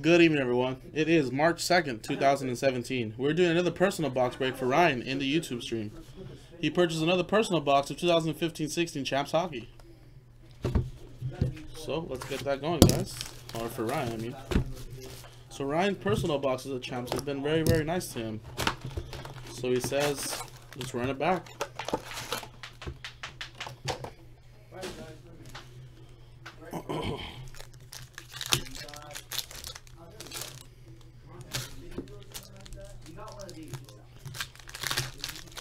Good evening, everyone. It is March 2nd, 2017. We're doing another personal box break for Ryan in the YouTube stream. He purchased another personal box of 2015-16 Champs Hockey. So, let's get that going, guys. Or for Ryan, I mean. So, Ryan's personal boxes of Champs have been very, very nice to him. So, he says, let's run it back.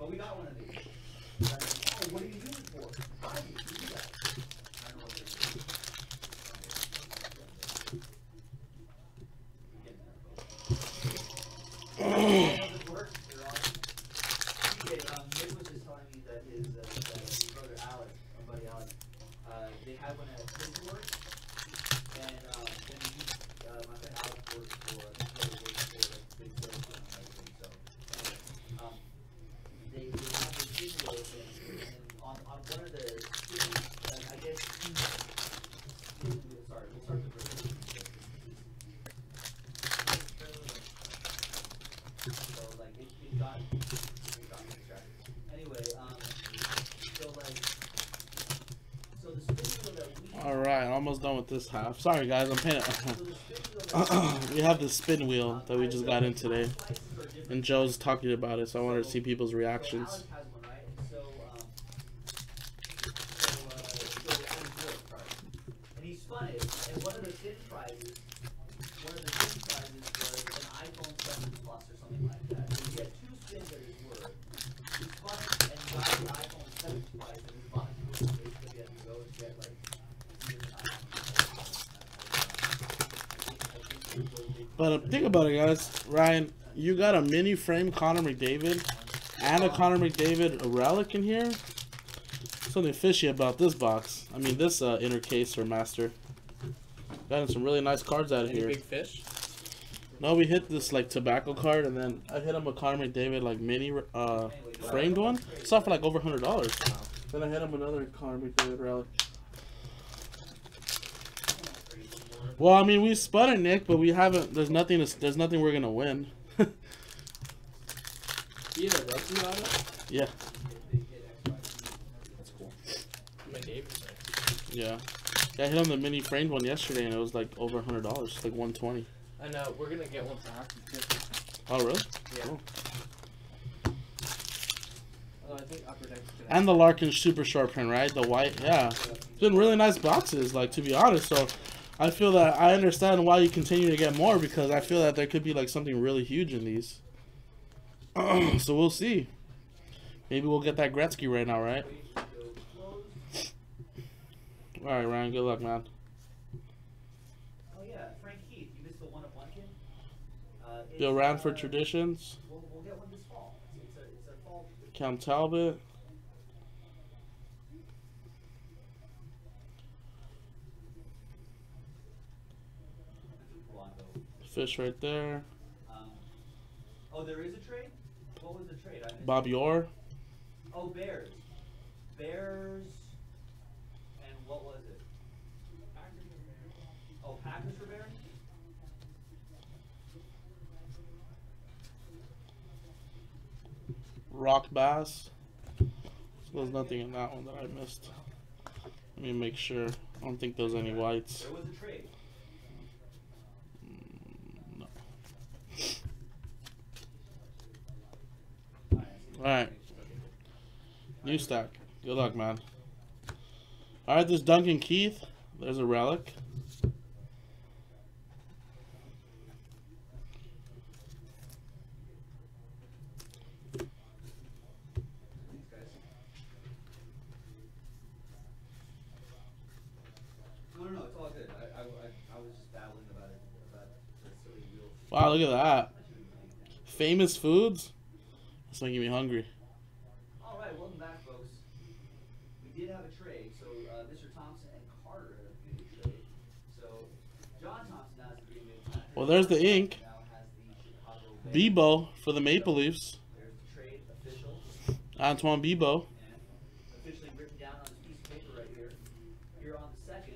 But we got one of these. Oh, what are you using it for? Why did you do that? I don't know what they're doing. How does it work? They're on. Okay, um, Nick was just telling me that his, uh, that his brother Alex, my buddy Alex, uh, one he, uh, so. Um, they, they have and, on, on one of the uh, I guess, sorry, we'll start the first. Got, it got me distracted. Anyway, um, so like, so the spin wheel that we. Alright, almost done with this half. Sorry, guys, I'm paying. We have the spin wheel that we just got in today. And Joe's talking about it, so I wanted to see people's reactions. Alex has one, right? And so, um, so, uh, so it was wood, sorry. And he spun it, and one of the thin prizes, one of the thin prizes was an iPhone seven plus or something like that. So he had two spins at his word. He spun it and got the iPhone seven prize and he bought it. So basically he had to go and get like, even an iPhone. I think it was a big- But uh, think about it, guys. Ryan, you got a mini frame Connor McDavid and a Connor McDavid relic in here. Something fishy about this box. I mean, this uh, inner case or master. Gotten some really nice cards out of Any here. big fish? No, we hit this like tobacco card, and then I hit him a Connor McDavid like mini uh, framed one. Saw for like over hundred dollars. Then I hit him another Connor McDavid relic. Well, I mean, we spun it, Nick, but we haven't. There's nothing. To, there's nothing we're gonna win. He had a rugby on yeah, That's cool. Yeah. Yeah, I hit on the mini framed one yesterday, and it was like over hundred dollars, like one twenty. And uh, we're gonna get one for hockey too. Oh, really? Yeah. Cool. Oh, I think Upper Deck's gonna. And the Larkin super short print, right? The white, yeah. It's been really nice boxes, like to be honest. So, I feel that I understand why you continue to get more because I feel that there could be like something really huge in these. so we'll see. Maybe we'll get that Gretzky right now, right? All right, Ryan. Good luck, man. Oh yeah, Frank Heath, you missed the one at Lunkin. Uh, Bill Ranford uh, traditions. We'll, we'll get one this fall. It's, it's a, it's a fall. Cam Talbot. Polanco. Fish right there. Um, oh, there is a trade. What was the trade? I missed Bob it. Oh, Bears. Bears. And what was it? Oh, Packers for Bears. Rock Bass. So there's nothing in that one that I missed. Let me make sure. I don't think there's any whites. There was a trade. Mm, No. Alright, I see. Alright. New stack. Good luck, man. Alright, there's Duncan Keith. There's a relic. Wow, look at that. I shouldn't be paying attention. Famous foods. It's making me hungry. All right, welcome back, folks. We did have a trade, so uh, Mr. Thompson and Carter had made a trade. So John Thompson now has the Green. Well, there's the ink. The Bibeau for the Maple Leafs. There's the trade official Antoine Bibeau. officially written down on this piece of paper right here. Here on the second,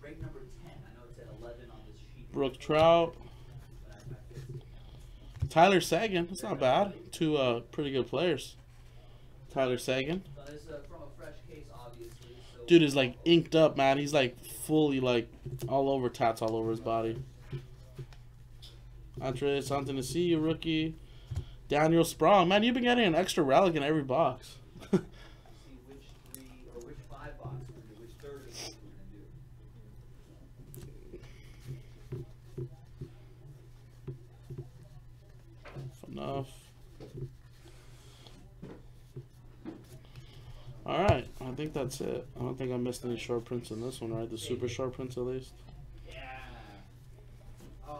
break number 10. I know it said 11 on this sheet. Brook Trout. But I- I fixed it. Tyler Seguin. That's not bad. Two uh, pretty good players. Tyler Seguin. Uh, from a fresh case, obviously. So Dude is like inked up, man. He's like fully like all over tats all over his body. Andre, something to see you, rookie. Daniel Sprong, man, you've been getting an extra relic in every box. see which three or which five box we're gonna do, which third of these we're gonna do. Enough. All right, I think that's it. I don't think I missed any short prints in this one, right? The super short prints, at least. Yeah. Oh.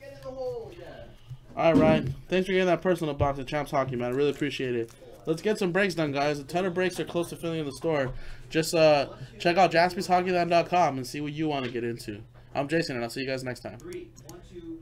Get in the hole, yeah. All right, Ryan. Thanks for getting that personal box of Champs Hockey, man. I really appreciate it. Let's get some breaks done, guys. A ton of breaks are close to filling in the store. Just uh, check out jaspyshockeyland.com and see what you want to get into. I'm Jason, and I'll see you guys next time. Three. One, two,